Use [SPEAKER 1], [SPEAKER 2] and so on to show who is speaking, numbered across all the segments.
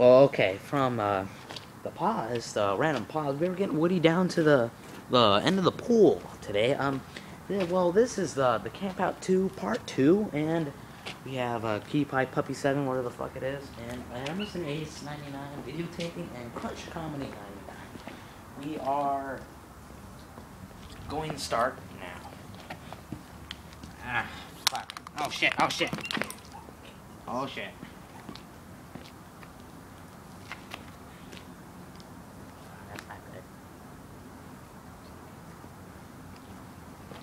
[SPEAKER 1] Well, okay, from uh, the pause, the random pause, we were getting Woody down to the the end of the pool today. Um, yeah, well, this is the the Camp Out Two Part Two, and we have uh, Key Pipe Puppy Seven, whatever the fuck it is, and Emerson Ace ninety nine, videotaping, and Crunch Comedy ninety nine. We are going to start now. Ah, fuck. Oh shit. Oh shit. Oh shit. That's not good.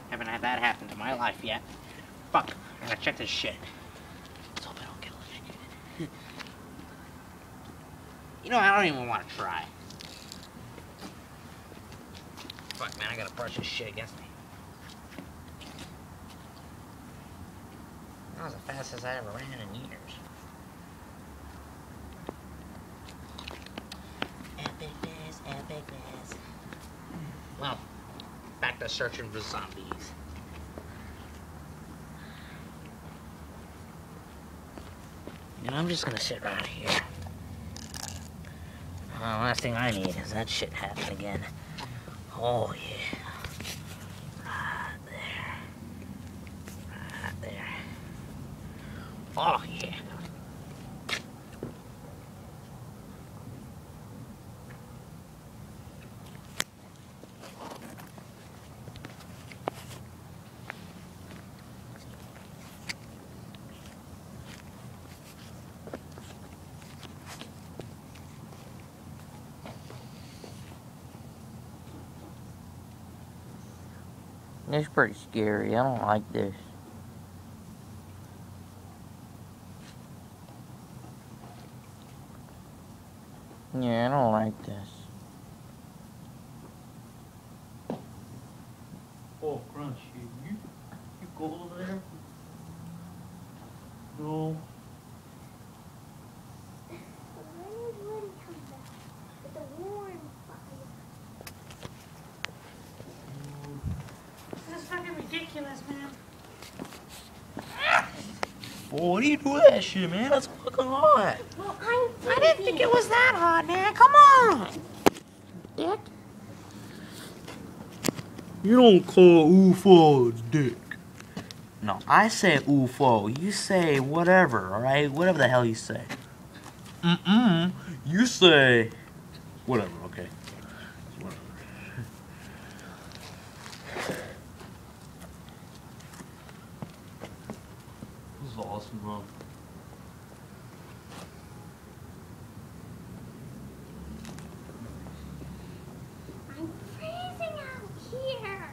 [SPEAKER 1] Haven't had that happen to my life yet. Fuck. I gotta check this shit. Let's hope I don't get electrocuted. you know, I don't even want to try. Fuck, man, I gotta brush this shit against me. That was the fastest I ever ran in years. Epicness, epicness. Well, back to searching for zombies. And I'm just gonna sit right here. Uh, last thing I need is that shit happen again. Oh yeah. Right there. Right there. Oh yeah. Is pretty scary. I don't like this. Yeah, I don't like this.
[SPEAKER 2] Oh, Crunch, you, you, you go over there? No.
[SPEAKER 3] When is Woody come back? With the warm fire.
[SPEAKER 4] This is fucking ridiculous, man.
[SPEAKER 2] What do you do that shit, man? That's fucking hot.
[SPEAKER 3] Well, I'm
[SPEAKER 4] I didn't think it was that hot, man. Come on. Dick.
[SPEAKER 2] You don't call UFO dick.
[SPEAKER 1] No, I say UFO. You say whatever, alright? Whatever the hell you say.
[SPEAKER 2] Mm-mm. You say. Whatever. This is awesome, huh?
[SPEAKER 3] I'm freezing out here.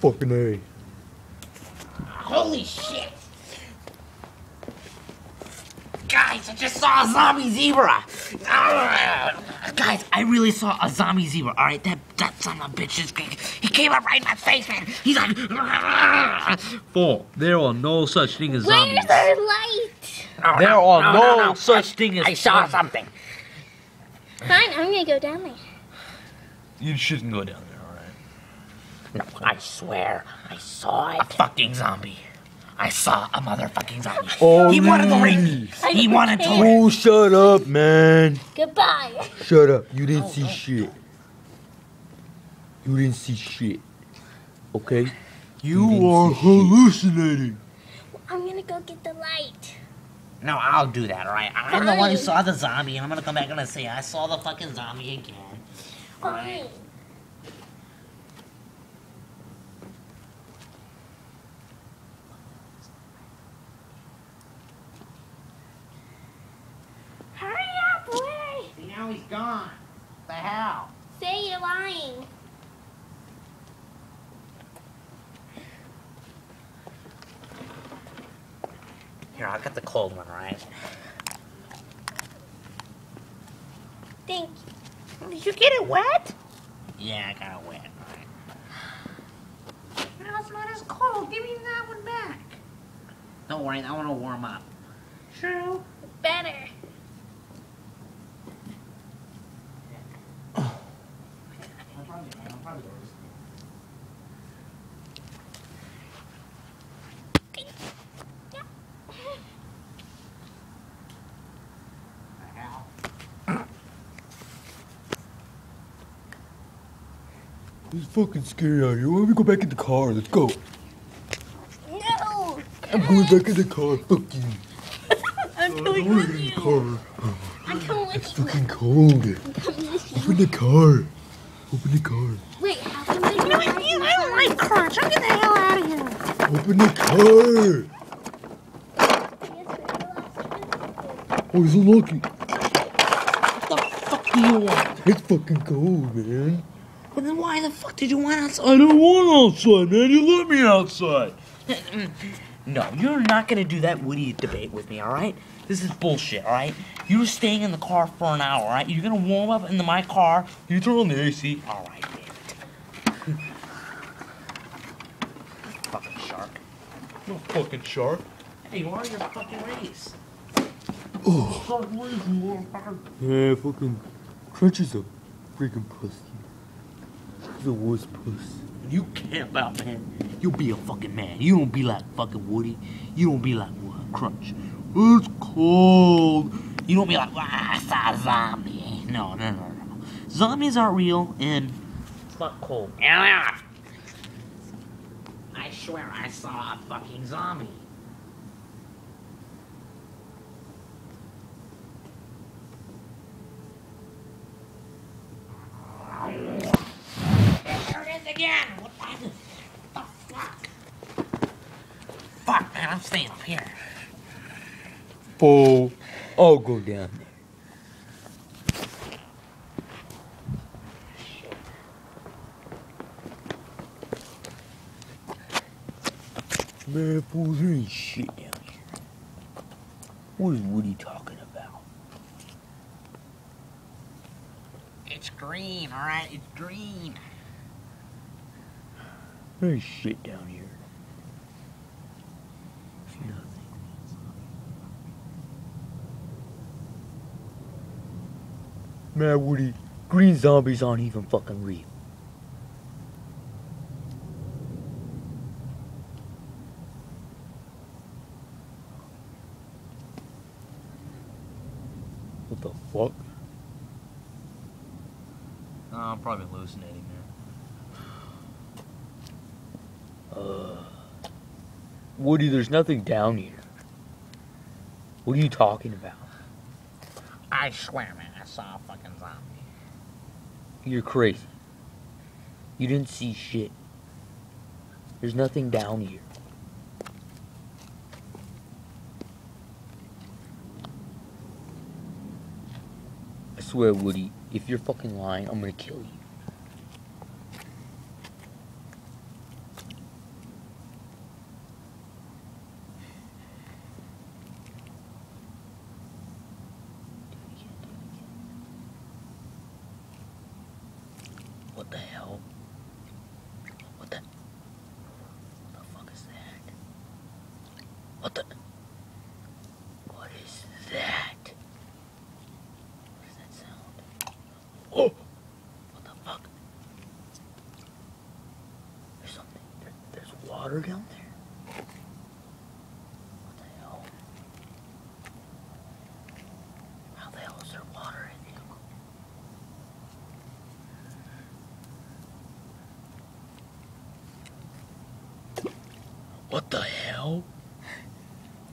[SPEAKER 2] Fucking A.
[SPEAKER 4] Holy shit. Guys, I just saw a zombie zebra. Ah. Guys, I really saw a zombie zebra. All right, that that son of a bitch just he came up right in my face, man. He's like, ah.
[SPEAKER 2] Four. There are no such thing as zombies.
[SPEAKER 3] Where's the light?
[SPEAKER 4] No,
[SPEAKER 2] There
[SPEAKER 4] no,
[SPEAKER 2] are
[SPEAKER 4] no,
[SPEAKER 2] no
[SPEAKER 4] no.
[SPEAKER 2] such thing as
[SPEAKER 4] I saw something.
[SPEAKER 3] Fine, I'm gonna go down there.
[SPEAKER 2] You shouldn't go down there, alright?
[SPEAKER 4] No, I swear, I saw a fucking zombie. I saw a motherfucking zombie.
[SPEAKER 2] Oh,
[SPEAKER 4] he wanted to rape me. He
[SPEAKER 3] don't
[SPEAKER 4] wanted to
[SPEAKER 3] care.
[SPEAKER 4] rape
[SPEAKER 2] Oh, shut up, man.
[SPEAKER 3] Goodbye.
[SPEAKER 2] Shut up. You didn't oh, see oh. shit. You didn't see shit. Okay? You
[SPEAKER 1] didn't
[SPEAKER 2] are
[SPEAKER 1] see shit.
[SPEAKER 2] hallucinating.
[SPEAKER 3] I'm gonna go get the light.
[SPEAKER 4] No, I'll do that, alright? I'm the one who saw the zombie, and I'm gonna come back and say I saw the fucking zombie again.
[SPEAKER 3] Fine. Hurry up, Larry.
[SPEAKER 4] See, now he's gone. The hell?
[SPEAKER 3] Say you're lying.
[SPEAKER 4] Here, I'll get the cold one, right?
[SPEAKER 3] Thank you.
[SPEAKER 4] Did you get it wet? Yeah, I got it wet, alright.
[SPEAKER 5] No, it's not as cold. Give me that one back.
[SPEAKER 4] Don't worry, I want to warm up.
[SPEAKER 5] True.
[SPEAKER 3] Better.
[SPEAKER 2] It's fucking scary out here. Why don't we go back in the car? Let's go.
[SPEAKER 3] No!
[SPEAKER 2] I'm going back in the car. Fuck you.
[SPEAKER 3] I'm
[SPEAKER 2] I'm
[SPEAKER 3] coming
[SPEAKER 2] going
[SPEAKER 3] with
[SPEAKER 2] in the car.
[SPEAKER 3] I'm coming
[SPEAKER 2] It's
[SPEAKER 3] with you.
[SPEAKER 2] fucking cold.
[SPEAKER 3] I'm coming with you.
[SPEAKER 2] Open the car. Open the car.
[SPEAKER 3] Wait, how come they
[SPEAKER 5] You know what? I don't like crunch. I'm getting the hell out of here.
[SPEAKER 2] Open the car. Oh, it's unlucky.
[SPEAKER 1] What the fuck do you want?
[SPEAKER 2] It's fucking cold, man.
[SPEAKER 1] Well, then why the fuck did you want outside?
[SPEAKER 2] I don't want outside, man. You let me outside.
[SPEAKER 1] No, you're not gonna do that Woody debate with me, alright? This is bullshit, alright? You're staying in the car for an hour, alright? You're gonna warm up into my car.
[SPEAKER 2] You turn on the AC.
[SPEAKER 1] Alright, damn it. fucking shark.
[SPEAKER 2] No fucking shark.
[SPEAKER 1] Hey, where are your fucking rays? Oh.
[SPEAKER 2] Yeah, fucking Crunch is a freaking pussy. He's the worst puss.
[SPEAKER 1] You camp out, man. You'll be a fucking man. You don't be like fucking Woody. You don't be like what? Crunch. It's cold. You don't be like, wow, I saw a zombie. No, no, no, no. Zombies aren't real, and it's not cold. I swear I saw a fucking zombie. There it is again. What the, what the fuck? Fuck, man, I'm staying up here.
[SPEAKER 2] Oh, I'll go down there. Man, fool, there ain't shit down here. What is Woody talking about?
[SPEAKER 1] It's green, alright? It's green.
[SPEAKER 2] There ain't shit down here. Nothing. Man, Woody, green zombies aren't even fucking real. What the fuck?
[SPEAKER 6] Oh, I'm probably hallucinating, man.
[SPEAKER 2] Uh, Woody, there's nothing down here. What are you talking about?
[SPEAKER 1] I swear, man, I saw a fucking zombie.
[SPEAKER 2] You're crazy. You didn't see shit. There's nothing down here. I swear, Woody, if you're fucking lying, I'm gonna kill you. What the hell? What the? What the fuck is that? What the? What is that? What does that sound? Oh! What the fuck? There's something. There, there's water down there. What the hell? How the hell is there water in here? What the hell?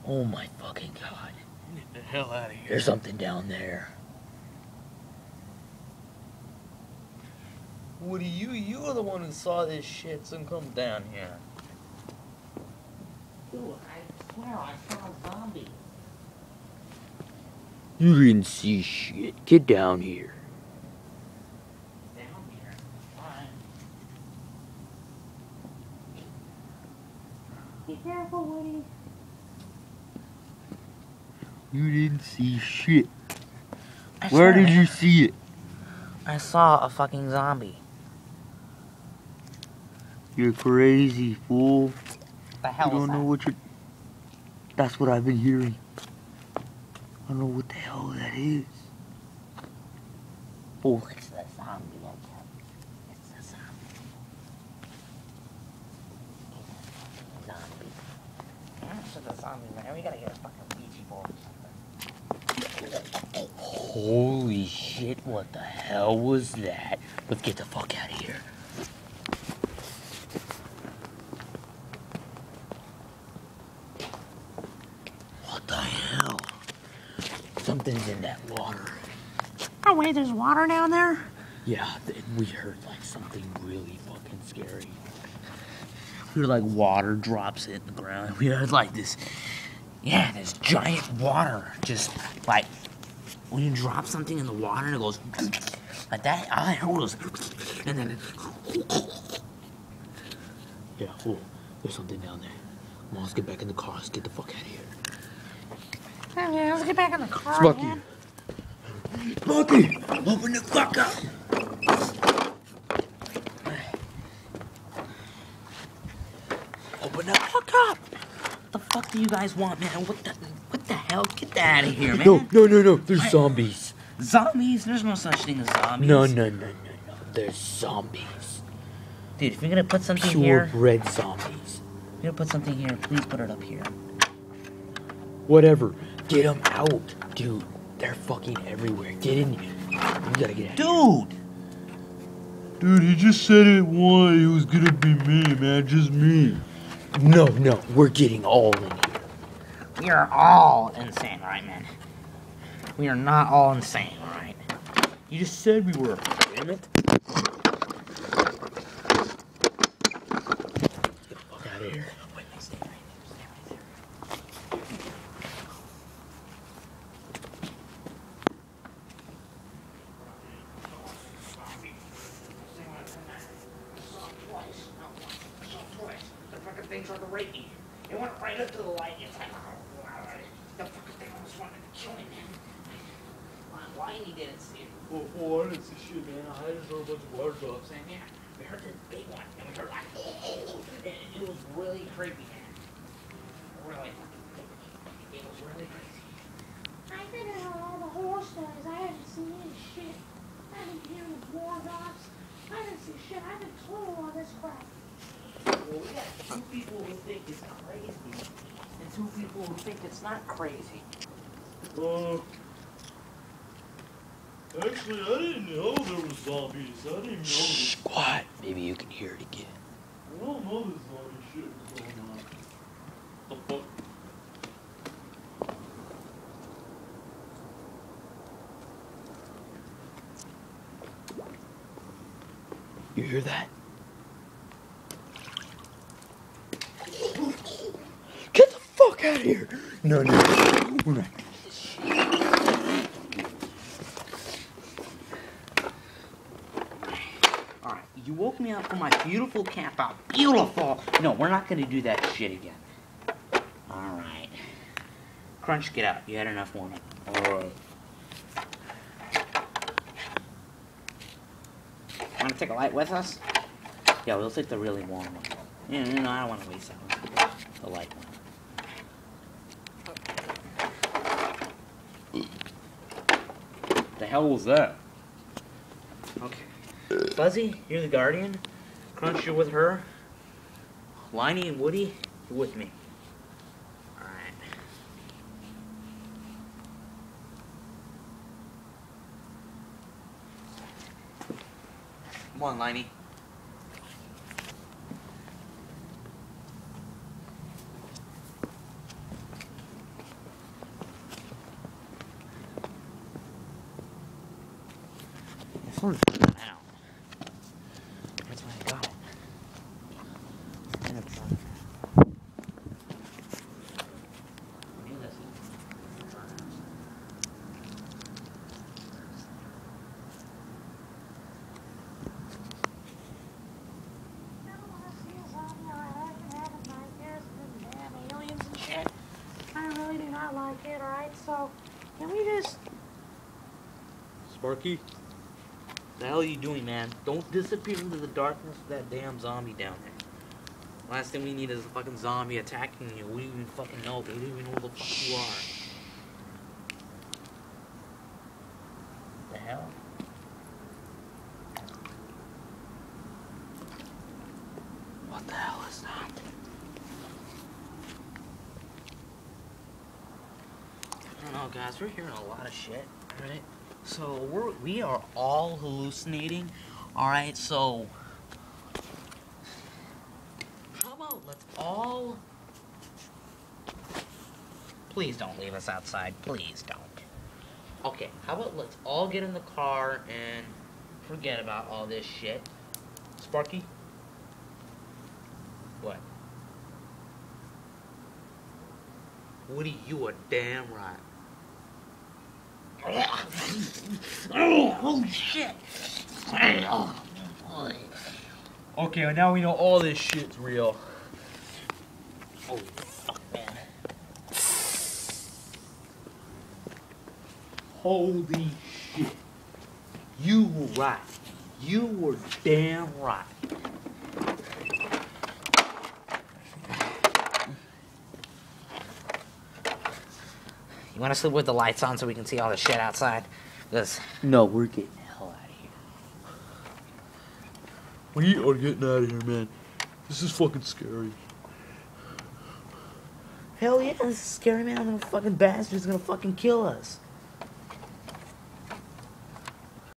[SPEAKER 2] Oh my fucking god.
[SPEAKER 6] Get the hell out of here.
[SPEAKER 2] There's something down there.
[SPEAKER 6] Woody, you you are the one who saw this shit, so come down here.
[SPEAKER 1] Dude, I swear I saw a zombie.
[SPEAKER 2] You didn't see shit. Get down here.
[SPEAKER 1] Down here. Alright.
[SPEAKER 3] Be careful, Woody.
[SPEAKER 2] You didn't see shit.
[SPEAKER 1] I
[SPEAKER 2] Where did
[SPEAKER 1] man,
[SPEAKER 2] you see it?
[SPEAKER 1] I saw a fucking zombie.
[SPEAKER 2] You're crazy, fool.
[SPEAKER 1] The hell
[SPEAKER 2] you don't know
[SPEAKER 1] that?
[SPEAKER 2] what you're. That's what I've been hearing. I don't know what the hell that is.
[SPEAKER 1] Oh, it's the zombie again. It's the zombie. It's the zombie. zombie, man. We gotta get a fucking Ouija board or something.
[SPEAKER 2] Holy shit, what the hell was that? Let's get the fuck out of here. What the hell? Something's in that water.
[SPEAKER 5] Oh, wait, there's water down there?
[SPEAKER 2] Yeah, we heard like something really fucking scary. We heard like water drops hit the ground. We heard like this,
[SPEAKER 1] Yeah, this giant water just like when you drop something in the water and it goes like that. All I heard was, and then
[SPEAKER 2] yeah, oh, there's something down there. Come on, let's get back in the car. Let's get the fuck out of here.
[SPEAKER 5] Oh, yeah, let's get back in the car,
[SPEAKER 2] Sparky.
[SPEAKER 5] man.
[SPEAKER 2] Sparky, open the fuck up.
[SPEAKER 1] open the fuck up. What the fuck do you guys want, man? What the what the hell? Get that out of here, man.
[SPEAKER 2] No, no, no, no. There's zombies.
[SPEAKER 1] Zombies? There's no such thing as zombies.
[SPEAKER 2] No, no, no, no, no. There's zombies.
[SPEAKER 1] Dude, if you're gonna put something here,
[SPEAKER 2] Purebred zombies.
[SPEAKER 1] if you're gonna put something here, please put it up here.
[SPEAKER 2] Whatever. Get them out, dude. They're fucking everywhere. Get in. Here. You gotta get out.
[SPEAKER 1] Dude!
[SPEAKER 4] Dude, he just said it once. It was gonna be me, man. Just me.
[SPEAKER 2] No, no. We're getting all in here.
[SPEAKER 1] We are all insane, right, man? We are not all insane, alright?
[SPEAKER 2] You just said we were. Damn it. Get the fuck out of here.
[SPEAKER 1] Wait, wait, stay right there, stay right there. The fucking thing tried to rape me. It went right up to the light. It's like, the fucking thing almost wanted to kill me, man. Why- Why he didn't see it?
[SPEAKER 4] Oh, oh, I didn't see shit, man. I just heard a bunch of water drops.
[SPEAKER 1] Same here. We heard this big one, and we heard like, oh, and it was really creepy, man. Really fucking creepy. It was really crazy.
[SPEAKER 3] I didn't know all the horror stories. I haven't seen any shit. I didn't hear the war drops. I didn't see shit. I've been told all this crap.
[SPEAKER 1] Well, we got two people who think it's crazy, and two people who think it's not crazy.
[SPEAKER 4] Uh, actually, I didn't know there was zombies. I didn't know this.
[SPEAKER 2] Quiet. Maybe you can hear it again.
[SPEAKER 4] I don't know this zombie shit was going on. The fuck?
[SPEAKER 2] You hear that? Get the fuck out of here! No, no, we're not.
[SPEAKER 1] Alright, you woke me up from my beautiful camp out. Beautiful! No, we're not gonna do that shit again. Alright. Crunch, get out. You had enough warming.
[SPEAKER 4] Alright.
[SPEAKER 1] Wanna take a light with us? Yeah, we'll take the really warm one. Yeah, no, no, I don't wanna waste that one. The light one. The hell was that? Okay. Fuzzy, you're the guardian. Crunch, you're with her. Liney and Woody, you're with me. Alright. Come on, Liney. This one's coming out. That's why I got it. And it's on. I knew this was-
[SPEAKER 5] I don't wanna see a zombie. Alright, I've been having nightmares and damn aliens and shit. I really do not alright? So, can we just...
[SPEAKER 4] Sparky?
[SPEAKER 1] The hell are you doing, man? Don't disappear into the darkness of that damn zombie down there. Last thing we need is a fucking zombie attacking you. We don't even fucking know. We don't even know who the fuck you are. The hell?
[SPEAKER 2] What the hell is that?
[SPEAKER 1] know, guys, we're hearing a lot of shit, right? So we're we are all hallucinating, all right? So how about let's all please don't leave us outside, please don't. Okay, how about let's all get in the car and forget about all this shit. Sparky? What? Woody, you are damn right.
[SPEAKER 7] Oh, shit. Oh, boy.
[SPEAKER 8] Okay, well now we know all this shit's real.
[SPEAKER 1] Holy fuck, man.
[SPEAKER 8] Holy shit. You were right. You were damn right.
[SPEAKER 7] You want to sleep with the lights on so we can see all the shit outside? Because
[SPEAKER 8] No, we're getting the hell out of here.
[SPEAKER 2] We are getting out of here, man. This is fucking scary.
[SPEAKER 1] Hell yeah, this is scary man. The fucking bastard's gonna fucking kill us.